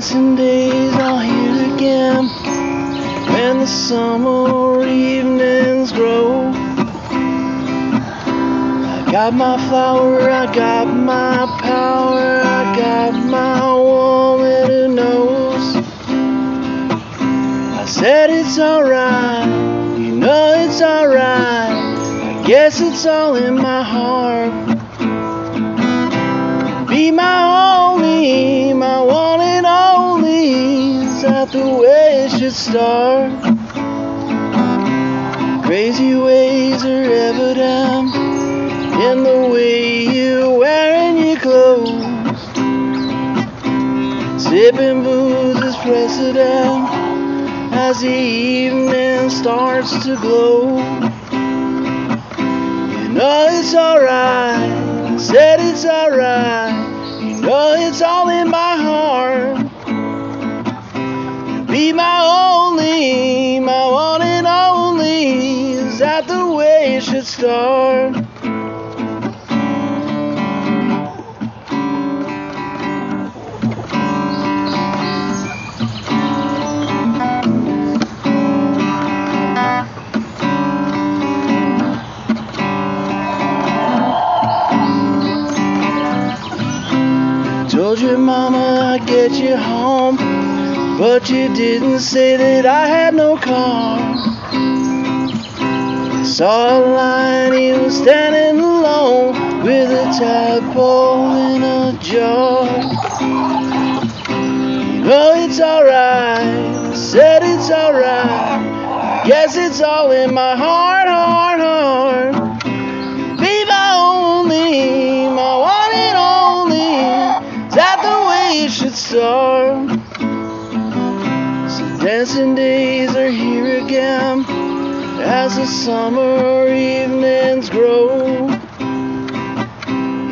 dancing days are here again when the summer evenings grow. I got my flower, I got my power, I got my woman who knows. I said it's alright, you know it's alright. I guess it's all in my heart. Should start? Crazy ways are evident in the way you're wearing your clothes. Sipping booze is precedent as the evening starts to glow. You know it's alright, said it's alright. You know it's all in my should start? Told your mama I'd get you home, but you didn't say that I had no car. Saw a line, he was standing alone with a tadpole in a jar. Know it's alright, said it's alright. Guess it's all in my heart, heart, heart. Be my only, my one and only. Is that the way it should start? Some dancing days are here again as the summer evenings grow.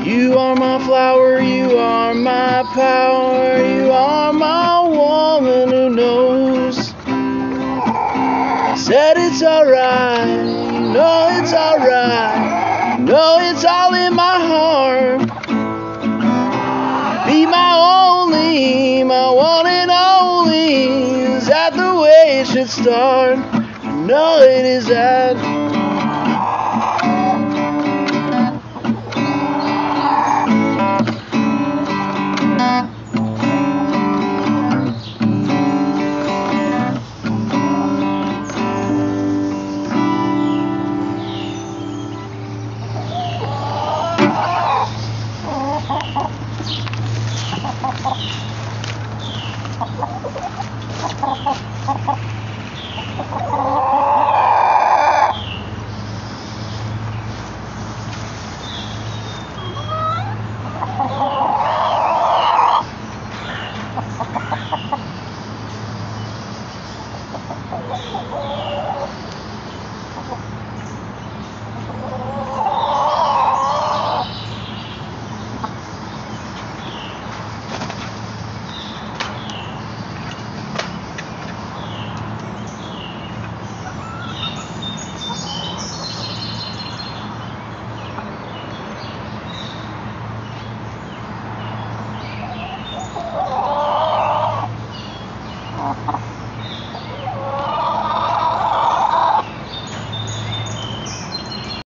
You are my flower, you are my power, you are my woman who knows. Said it's alright, you know it's alright, you know it's all in my heart. Be my only, my one and only. Is that the way it should start? No, it isn't. Ha ha ha!